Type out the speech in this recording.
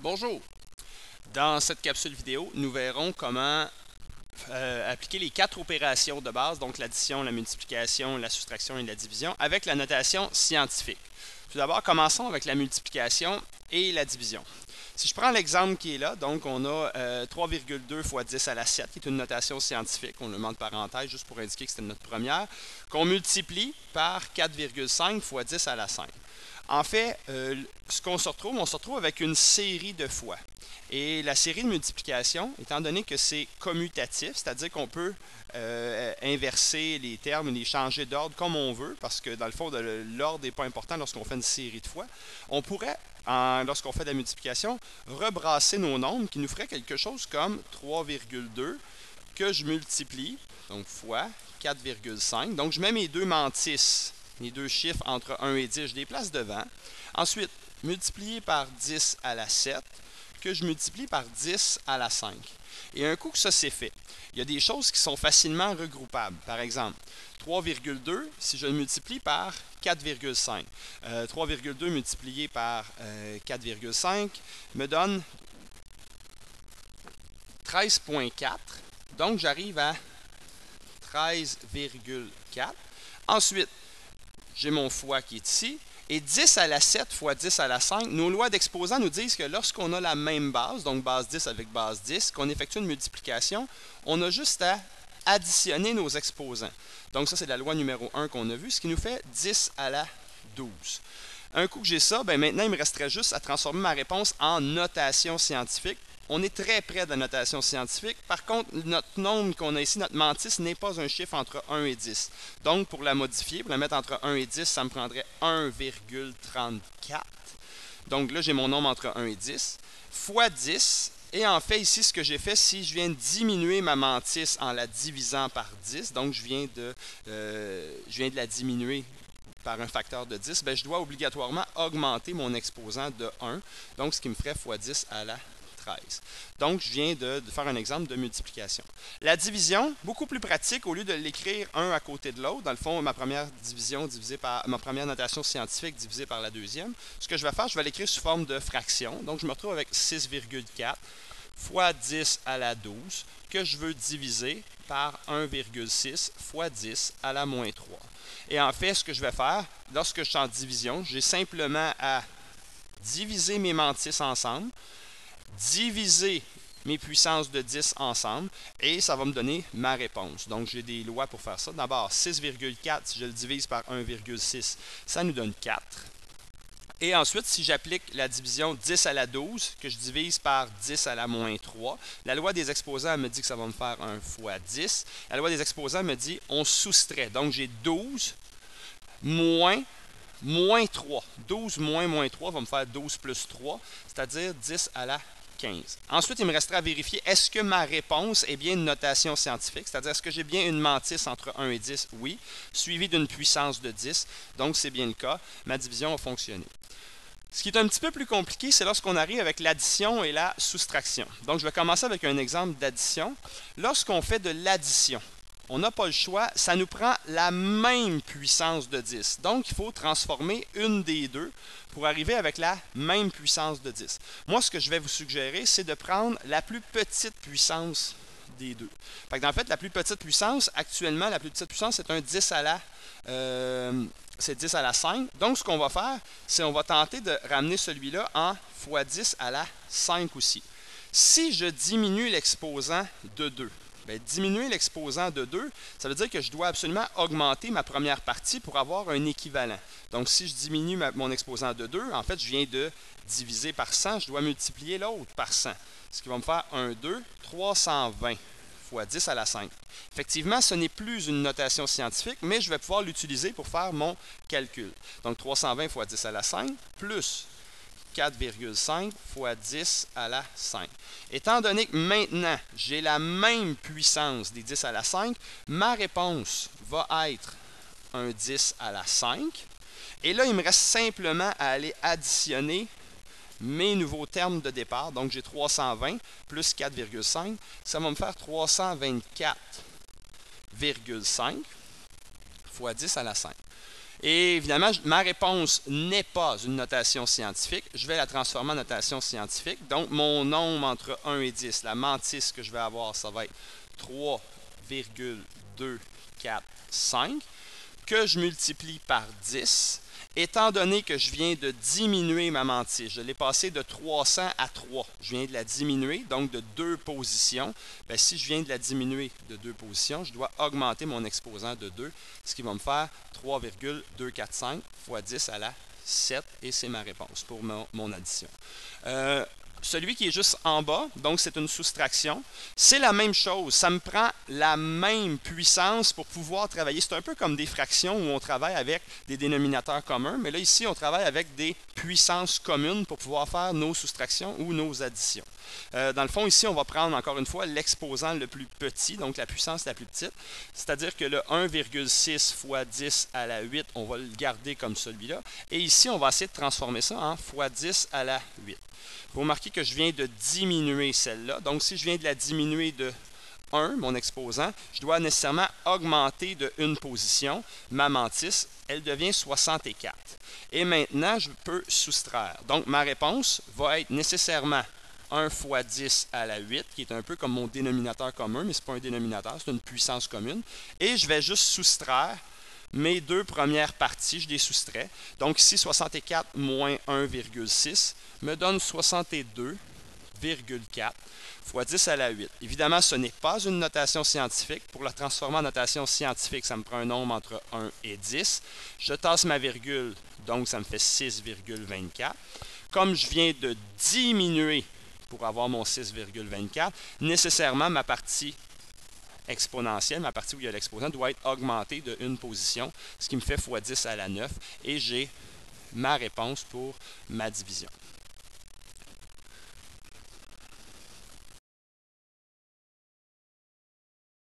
Bonjour! Dans cette capsule vidéo, nous verrons comment euh, appliquer les quatre opérations de base, donc l'addition, la multiplication, la soustraction et la division, avec la notation scientifique. Tout d'abord, commençons avec la multiplication et la division. Si je prends l'exemple qui est là, donc on a 3,2 euh, fois 10 à la 7, qui est une notation scientifique, on le met en parenthèse juste pour indiquer que c'était notre première, qu'on multiplie par 4,5 fois 10 à la 5. En fait, euh, ce qu'on se retrouve, on se retrouve avec une série de fois. Et la série de multiplication, étant donné que c'est commutatif, c'est-à-dire qu'on peut euh, inverser les termes les changer d'ordre comme on veut, parce que dans le fond, l'ordre n'est pas important lorsqu'on fait une série de fois, on pourrait, lorsqu'on fait de la multiplication, rebrasser nos nombres qui nous ferait quelque chose comme 3,2 que je multiplie, donc fois 4,5. Donc je mets mes deux mantisses les deux chiffres entre 1 et 10, je les place devant. Ensuite, multiplier par 10 à la 7, que je multiplie par 10 à la 5. Et un coup que ça c'est fait, il y a des choses qui sont facilement regroupables. Par exemple, 3,2, si je le multiplie par 4,5. 3,2 euh, multiplié par 4,5 euh, me donne 13,4. Donc, j'arrive à 13,4. Ensuite, j'ai mon fois qui est ici. Et 10 à la 7 fois 10 à la 5, nos lois d'exposant nous disent que lorsqu'on a la même base, donc base 10 avec base 10, qu'on effectue une multiplication, on a juste à additionner nos exposants. Donc ça, c'est la loi numéro 1 qu'on a vue, ce qui nous fait 10 à la 12. Un coup que j'ai ça, ben maintenant, il me resterait juste à transformer ma réponse en notation scientifique on est très près de la notation scientifique. Par contre, notre nombre qu'on a ici, notre mantis, n'est pas un chiffre entre 1 et 10. Donc, pour la modifier, pour la mettre entre 1 et 10, ça me prendrait 1,34. Donc là, j'ai mon nombre entre 1 et 10, fois 10. Et en fait, ici, ce que j'ai fait, si je viens de diminuer ma mantis en la divisant par 10, donc je viens de, euh, je viens de la diminuer par un facteur de 10, ben, je dois obligatoirement augmenter mon exposant de 1. Donc, ce qui me ferait fois 10 à la donc, je viens de, faire un exemple de multiplication. La division, beaucoup plus pratique, au lieu de l'écrire un à côté de l'autre, dans le fond, ma première division divisée par ma première notation scientifique divisée par la deuxième, ce que je vais faire, je vais l'écrire sous forme de fraction. Donc, je me retrouve avec 6,4 fois 10 à la 12 que je veux diviser par 1,6 fois 10 à la moins 3. Et en fait, ce que je vais faire, lorsque je suis en division, j'ai simplement à diviser mes mantis ensemble diviser mes puissances de 10 ensemble et ça va me donner ma réponse. Donc, j'ai des lois pour faire ça. D'abord, 6,4, si je le divise par 1,6, ça nous donne 4. Et ensuite, si j'applique la division 10 à la 12, que je divise par 10 à la moins 3, la loi des exposants me dit que ça va me faire 1 fois 10. La loi des exposants me dit on soustrait. Donc, j'ai 12 moins moins 3. 12 moins moins 3 va me faire 12 plus 3, c'est-à-dire 10 à la 15. Ensuite, il me restera à vérifier est-ce que ma réponse est bien une notation scientifique, c'est-à-dire est-ce que j'ai bien une mantis entre 1 et 10 Oui. Suivi d'une puissance de 10. Donc, c'est bien le cas. Ma division a fonctionné. Ce qui est un petit peu plus compliqué, c'est lorsqu'on arrive avec l'addition et la soustraction. Donc, je vais commencer avec un exemple d'addition. Lorsqu'on fait de l'addition, on n'a pas le choix, ça nous prend la même puissance de 10. Donc, il faut transformer une des deux pour arriver avec la même puissance de 10. Moi, ce que je vais vous suggérer, c'est de prendre la plus petite puissance des deux. Fait que, en fait, la plus petite puissance, actuellement, la plus petite puissance, c'est un 10 à la... Euh, c'est 10 à la 5. Donc, ce qu'on va faire, c'est on va tenter de ramener celui-là en fois 10 à la 5 aussi. Si je diminue l'exposant de 2, Bien, diminuer l'exposant de 2, ça veut dire que je dois absolument augmenter ma première partie pour avoir un équivalent. Donc, si je diminue mon exposant de 2, en fait, je viens de diviser par 100, je dois multiplier l'autre par 100. Ce qui va me faire 1, 2, 320 fois 10 à la 5. Effectivement, ce n'est plus une notation scientifique, mais je vais pouvoir l'utiliser pour faire mon calcul. Donc, 320 fois 10 à la 5, plus 4,5 fois 10 à la 5. Étant donné que maintenant, j'ai la même puissance des 10 à la 5, ma réponse va être un 10 à la 5. Et là, il me reste simplement à aller additionner mes nouveaux termes de départ. Donc, j'ai 320 plus 4,5. Ça va me faire 324,5 fois 10 à la 5. Et évidemment, ma réponse n'est pas une notation scientifique. Je vais la transformer en notation scientifique. Donc, mon nombre entre 1 et 10, la mantis que je vais avoir, ça va être 3,245 que je multiplie par 10 étant donné que je viens de diminuer ma mantis, je l'ai passé de 300 à 3. Je viens de la diminuer, donc de deux positions. Bien, si je viens de la diminuer de deux positions, je dois augmenter mon exposant de 2, ce qui va me faire 3,245 fois 10 à la 7, et c'est ma réponse pour mon, addition. Euh, celui qui est juste en bas, donc c'est une soustraction. C'est la même chose, ça me prend la même puissance pour pouvoir travailler. C'est un peu comme des fractions où on travaille avec des dénominateurs communs, mais là ici on travaille avec des puissances communes pour pouvoir faire nos soustractions ou nos additions. Euh, dans le fond, ici, on va prendre encore une fois l'exposant le plus petit, donc la puissance la plus petite. C'est-à-dire que le 1,6 fois 10 à la 8, on va le garder comme celui-là. Et ici, on va essayer de transformer ça en fois 10 à la 8. Vous remarquez que je viens de diminuer celle-là. Donc, si je viens de la diminuer de 1, mon exposant, je dois nécessairement augmenter de une position. Ma mantis, elle devient 64. Et maintenant, je peux soustraire. Donc, ma réponse va être nécessairement 1 fois 10 à la 8, qui est un peu comme mon dénominateur commun, mais ce n'est pas un dénominateur, c'est une puissance commune. Et je vais juste soustraire mes deux premières parties, je les soustrais. Donc ici, 64 moins 1,6 me donne 62,4 fois 10 à la 8. Évidemment, ce n'est pas une notation scientifique. Pour la transformer en notation scientifique, ça me prend un nombre entre 1 et 10. Je tasse ma virgule, donc ça me fait 6,24. Comme je viens de diminuer pour avoir mon 6,24, nécessairement ma partie exponentielle, ma partie où il y a l'exposant, doit être augmentée de une position, ce qui me fait x 10 à la 9, et j'ai ma réponse pour ma division.